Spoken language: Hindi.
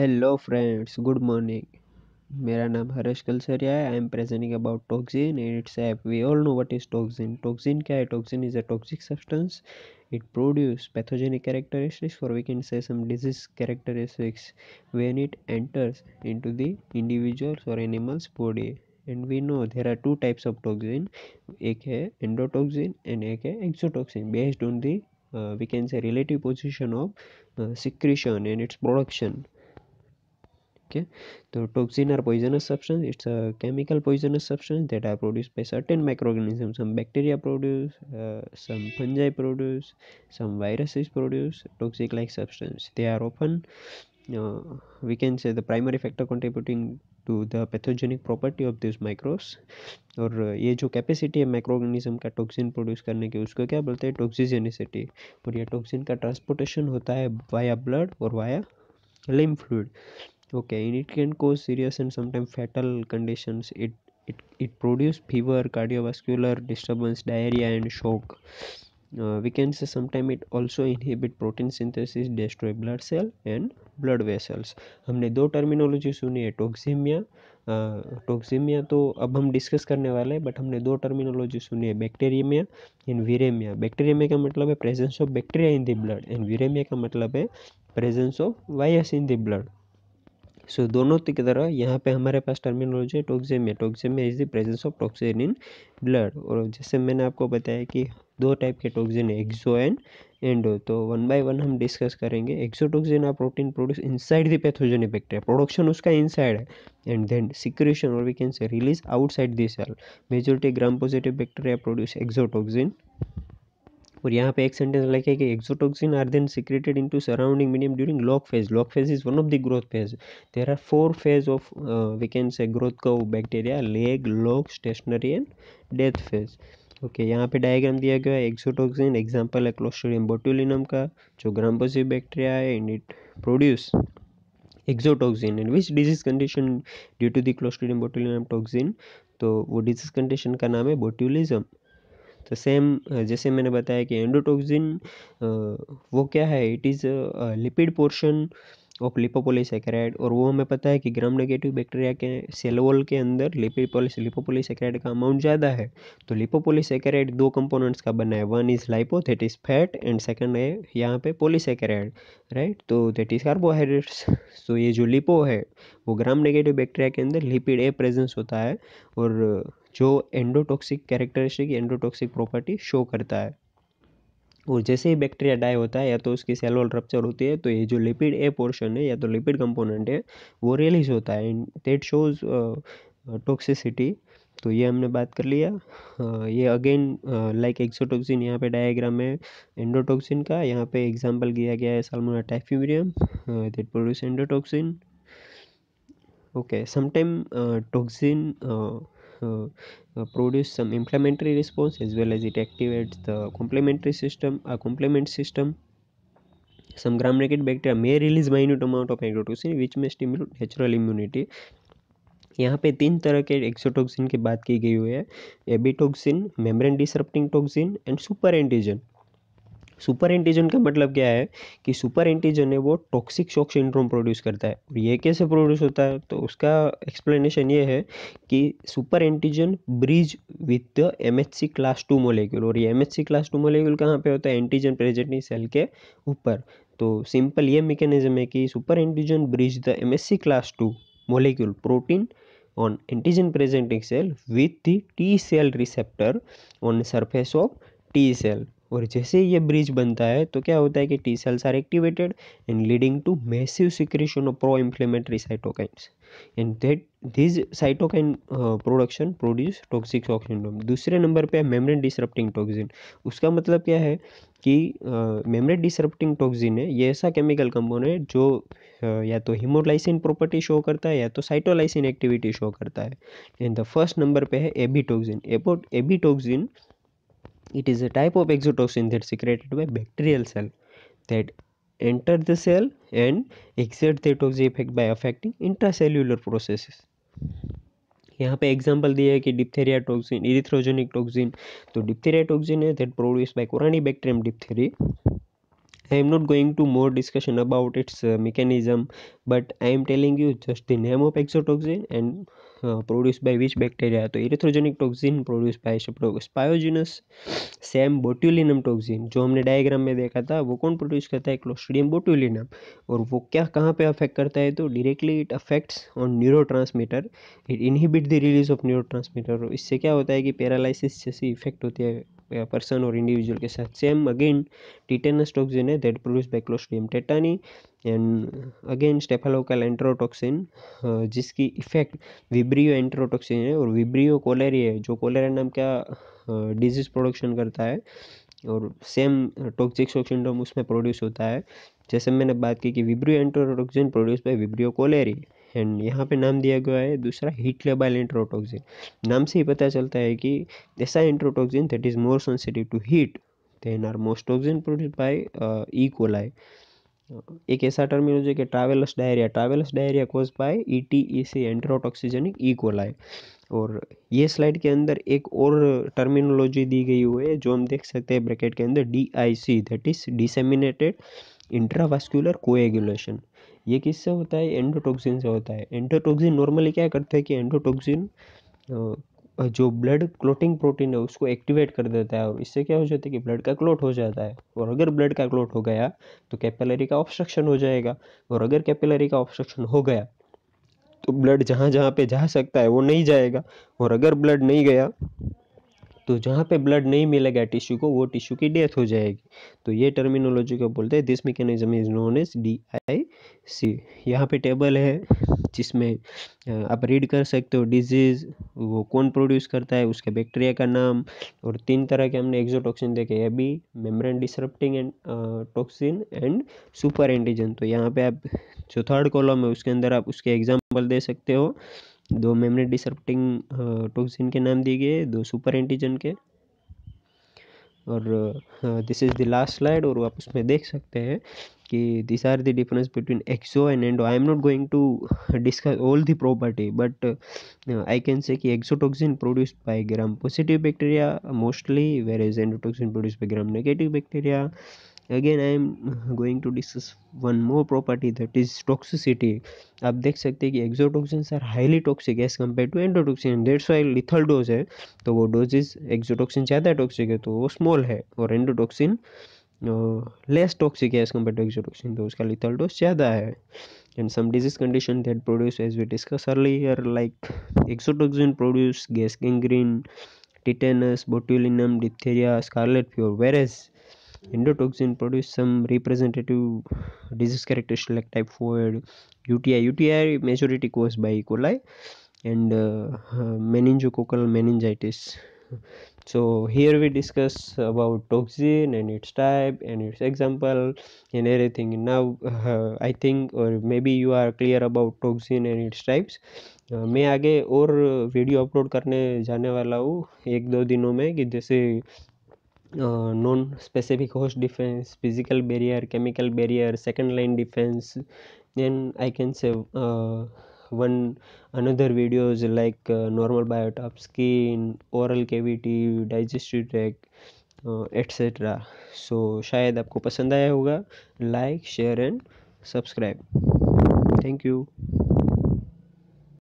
हेलो फ्रेंड्स गुड मॉर्निंग मेरा नाम हरेश कलसरिया है। I am presenting about toxin and its app we all know what is toxin toxin क्या है? Toxin is a toxic substance it produce pathogenic characteristics for we can say some disease characteristics when it enters in to the individuals और animals body and we know there are two types of toxin एक है एंडोटॉक्सिन एंड एक है exotoxin based on the we can say relative position of secretion and its production okay so toxin are poisonous substance it's a chemical poisonous substance that are produced by certain microorganisms some bacteria produce uh, some fungi produce some viruses produce toxic like substance they are often uh, we can say the primary factor contributing to the pathogenic property of these microbes और ये जो कैपेसिटी है माइक्रोऑर्गेनिज्म का टॉक्सिन प्रोड्यूस करने की उसको क्या बोलते हैं टॉक्सिजेनिसिटी और ये टॉक्सिन का ट्रांसपोर्टेशन होता है वाया ब्लड और via lymph fluid okay it can cause serious and sometime fatal condition it it it produce fever cardiovascular disturbance diarrhoea and shock we can say sometime it also inhibit protein synthesis destroy blood cell and blood vessels हमने दो टर्मिनोलॉजी सुनी है टोक्सिमिया टोक्सिमिया तो अब हम डिस्कस करने वाले हैं बट हमने दो टर्मिनोलॉजी सुनी है बैक्टेरियमिया एंड वीरेमिया बैक्टेरियमिया का मतलब है presence of bacteria in the blood and viraemia का मतलब है presence of virus in the blood so दोनों की तरह यहाँ पे हमारे पास टर्मिनोलॉजी है toxaemia toxaemia is the presence of toxin in blood और जैसे मैंने आपको बताया कि दो टाइप के टॉक्सिन है एक्सो एंड एंडो तो वन बाय वन हम डिस्कस करेंगे. Exotoxin a protein produce inside the pathogenic bacteria production उसका इनसाइड है. एंड देन सिक्रेशन और we can say release outside the cell majority gram positive bacteria produce exotoxin और यहाँ पे एक सेंटेंस लिखे कि exotoxin are then secreted into surrounding medium during log phase log phase is one of the growth phase there are four phase of we can say growth का bacteria lag log stationary and death phase okay यहाँ पे डायग्राम दिया गया है एक्सोटोक्सिन एग्जांपल है क्लोस्ट्रिडियम बोट्यूलिनम का, जो ग्राम पॉजिटिव बैक्टीरिया है and it produce exotoxin and which disease condition due to the Clostridium botulinum toxin तो वो डिज़ीज़ कंडीशन का नाम है बोट्यूलिज्म तो सेम जैसे मैंने बताया कि एंडोटोक्सिन वो क्या है? It is lipid portion of lipopolysaccharide और वो हमें पता है कि ग्राम नेगेटिव बैक्टीरिया के सेल वॉल के अंदर लिपिपोलिस लिपोपोलीसेकेराइड का अमाउंट ज़्यादा है। तो लिपोपोलीसेकेराइड दो कंपोनेंट्स का बना है। One is lipo that is fat and second है यहाँ पे पोलीसेकेराइड राइट तो दैट इज़ कार्बोहाइड्रेट्स तो ये जो लिपो है, वो ग्राम नेगेटिव बैक्टीरिया के अंदर लिपिड ए प्रेजेंस होता है और जो endotoxic characteristic endotoxic property show करता है। और जैसे ही बैक्टीरिया डाई होता है या तो उसकी सेल वॉल रप्चर होती है तो ये जो लिपिड ए पोर्शन है या तो लिपिड कंपोनेंट है वो रिलीज़ होता है। एंड देट शोज़ टॉक्सिसिटी तो ये हमने बात कर लिया। Uh, ये अगेन लाइक एक्सोटोक्सिन यहाँ पे डायग्राम है एंडोटॉक्सिन का यहाँ पे एग्जांपल दिया गया है salmonella typhimurium that produce endotoxin okay sometime toxin uh, uh, produce some inflammatory response as well as it activates the complementary system a complement system some gram negative bacteria may release minute amount of endotoxin which may stimulate natural immunity यहाँ पे तीन तरह के एक्सोटॉक्सिन की बात की गई हुई है AB toxin membrane disrupting toxin and super antigen super antigen का मतलब क्या है कि सुपर एंटीजन है वो टॉक्सिक शॉक सिंड्रोम प्रोड्यूस करता है। और ये कैसे प्रोड्यूस होता है? तो उसका एक्सप्लेनेशन ये है कि super antigen bridge with the M H C class two molecule और ये एमएचसी क्लास टू मोलिक्यूल कहाँ पे होता है? एंटीजन प्रेजेंट सेल के ऊपर। तो सिंपल ये मेकेनिज्म है कि super antigen bridge the MSC class two molecule protein on antigen presenting cell with the T cell receptor on surface of T cell और जैसे ही ये ब्रिज बनता है तो क्या होता है कि T cells are activated and leading to massive secretion of pro inflammatory cytokines and that this cytokine production produce toxic shock दूसरे नंबर पे है मेम्ब्रेन डिसरप्टिंग टॉक्सिन उसका मतलब क्या है कि मेम्ब्रेन डिसरप्टिंग टॉक्सिन है ये ऐसा केमिकल कंपोनेंट जो uh, या तो हिमोलाइसिन प्रॉपर्टी शो करता है या तो साइटोलाइसिन एक्टिविटी शो करता है. एंड द फ़र्स्ट नंबर पे है एबीटोक्सिन एबीटोक्सिन It is a type of exotoxin that secreted by bacterial cell that enter the cell and exert the toxic effect by affecting intracellular processes. यहाँ पे एग्जांपल दिया है कि डिप्थेरिया टॉक्सिन इरिथ्रोजेनिक टॉक्सिन तो डिप्थेरिया टॉक्सिन है that produce by corynebacterium diphtheriae I am not going to more discussion about its uh, mechanism, but I am telling you just the name of exotoxin and produce by which bacteria तो erythrogenic toxin produce by S pyogenes same botulinum toxin जो हमने डायग्राम में देखा था वो कौन प्रोड्यूस करता है? क्लोस्ट्रिडियम बोट्यूलिनम और वो क्या कहाँ पे अफेक्ट करता है? तो directly it affects on neurotransmitter it inhibit the release of neurotransmitter इससे क्या होता है कि पैरालिसिस जैसी इफ़ेक्ट होती है। पर्सन और इंडिविजुअल के साथ. सेम अगेन टीटेनस टॉक्सिन है that produce by tetani and again staphylococcal enterotoxin जिसकी इफ़ेक्ट विब्रियो एंट्रोटॉक्सिन है और विब्रियो कोलेरी है, जो कोलेरा नाम का डिज़ीज़ प्रोडक्शन करता है. और सेम टॉक्सिक सिंड्रोम उसमें प्रोड्यूस होता है. जैसे मैंने बात की कि vibrio enterotoxin produce by vibrio cholerae and यहाँ पे नाम दिया गया है दूसरा हीट लेबल एंट्रोटॉक्सिन नाम से ही पता चलता है कि ऐसा enterotoxin that is more sensitive to heat than are most toxin produce by E coli एक ऐसा टर्मिनोलॉजी कि travellers diarrhoea travellers diarrhoea cause by E T E C enterotoxigenic E coli और ये स्लाइड के अंदर एक और टर्मिनोलॉजी दी गई हुई है जो हम देख सकते हैं ब्रैकेट के अंदर D I C that is disseminated intravascular coagulation. ये किससे होता है? एंडोटॉक्सिन से होता है। एंडोटॉक्सिन नॉर्मली क्या करता है कि एंडोटॉक्सिन जो ब्लड क्लोटिंग प्रोटीन है, उसको एक्टिवेट कर देता है और इससे क्या हो जाता है कि ब्लड का क्लोट हो जाता है। और अगर ब्लड का क्लोट हो गया तो कैपिलरी का ऑब्स्ट्रक्शन हो जाएगा। और अगर कैपिलरी का ऑब्स्ट्रक्शन हो गया तो ब्लड जहाँ जहाँ पे जा सकता है, वो नहीं जाएगा। और अगर ब्लड नहीं गया तो जहाँ पे ब्लड नहीं मिलेगा टिश्यू को, वो टिश्यू की डेथ हो जाएगी। तो ये टर्मिनोलॉजी को बोलते हैं this mechanism is known as D I C यहाँ पे टेबल है, जिसमें आप रीड कर सकते हो डिज़ीज़ वो कौन प्रोड्यूस करता है, उसके बैक्टीरिया का नाम, और तीन तरह के हमने एक्जोटॉक्सिन देखे अभी membrane disrupting and toxin and super antigen तो यहाँ पे आप, जो थर्ड कॉलम है, उसके अंदर आप उसके एग्ज़ाम्पल दे सकते हो। दो मेमरी डिसरप्टिंग टॉक्सिन के नाम दिए गए, दो सुपर एंटीजन के। और this is the last slide और आप उसमें देख सकते हैं कि this are the difference between exo and endo I am not going to discuss all the property but I can say कि exotoxin produced by gram positive bacteria mostly where is endotoxin produced by gram negative bacteria again I am going to discuss one more property that is toxicity आप देख सकते हैं कि exotoxin are highly toxic as compare to endotoxin that's why lethal dose है। तो वो डोजेज एक्जोटॉक्सिन ज़्यादा टॉक्सिक है तो वो स्मॉल है, और एंडोटॉक्सिन लेस टॉक्सिक है एज कंपेयर टू एक्जोटॉक्सिन तो उसका लिथल डोज ज़्यादा है। And some disease condition that produce as we discuss earlier like exotoxin produce gas gangrene tetanus botulinum diphtheria scarlet fever where as endotoxin produce some representative disease characteristics like typhoid, UTI. UTI majority caused by E. coli and uh, meningococcal meningitis. So here we discuss about toxin and its type and its example and everything. Now uh, I think or maybe you are clear about toxin and its types. uh, मैं आगे और वीडियो अपलोड करने जाने वाला हूँ एक दो दिनों में कि जैसे non specific host defence physical barrier chemical barrier second line defence then I can say one another videos like normal biotope skin oral cavity digestive track etcetera so शायद आपको पसंद आया होगा। Like share and subscribe thank you